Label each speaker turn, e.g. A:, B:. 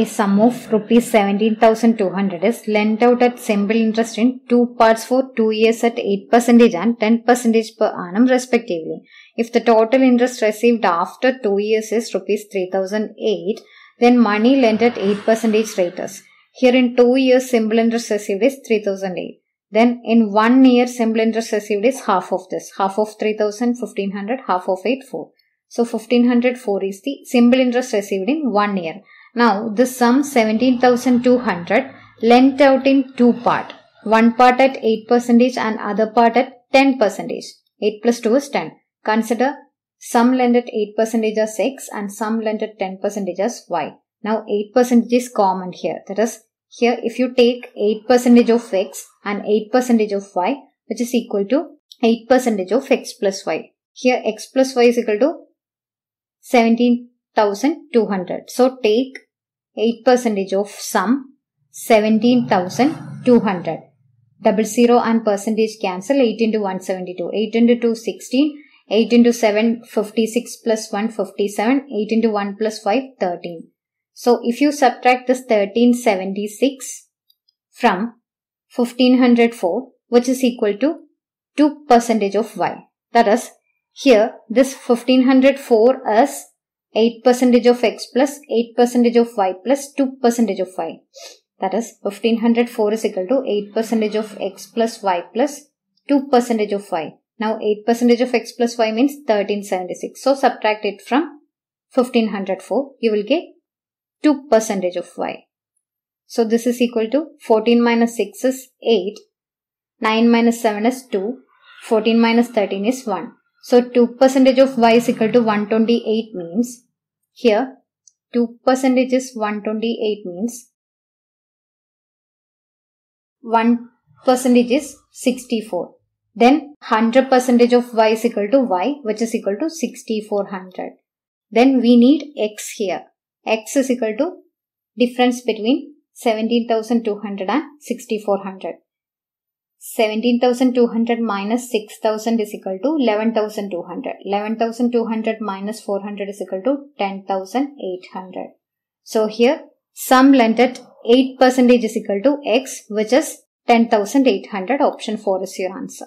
A: a sum of rupees 17,200 is lent out at simple interest in two parts for two years at 8% and 10% per annum respectively. If the total interest received after two years is rupees 3008, then money lent at 8% rate is. Here in two years simple interest received is 3008. Then in one year simple interest received is half of this. Half of 3000, 1500, half of 8, 4. So 1504 is the simple interest received in one year. Now the sum 17,200 lent out in two part. One part at 8% and other part at 10%. 8 plus 2 is 10. Consider sum lent at 8% as x and sum lent at 10% as y. Now 8% is common here. That is here if you take 8% of x and 8% of y which is equal to 8% of x plus y. Here x plus y is equal to 17,200. So take 8% of sum 17,200. Double zero and percentage cancel 8 into 172. 8 into 2 16. 8 into 7 56 plus 1 57. 8 into 1 plus 5 13. So if you subtract this 1376 from 1504 which is equal to 2 percentage of y. That is here this 1504 is 8 percentage of x plus 8 percentage of y plus 2 percentage of y. That is 1504 is equal to 8 percentage of x plus y plus 2 percentage of y. Now 8 percentage of x plus y means 1376. So subtract it from 1504. You will get 2 percentage of y. So this is equal to 14 minus 6 is 8. 9 minus 7 is 2. 14 minus 13 is 1. So 2 percentage of y is equal to 128 means here 2 percentage is 128 means 1 percentage is 64. Then 100 percentage of y is equal to y which is equal to 6400. Then we need x here. x is equal to difference between 17,200 and 6400. 17,200 minus 6,000 is equal to 11,200. 11,200 minus 400 is equal to 10,800. So here sum lent at 8 percentage is equal to x which is 10,800 option 4 is your answer.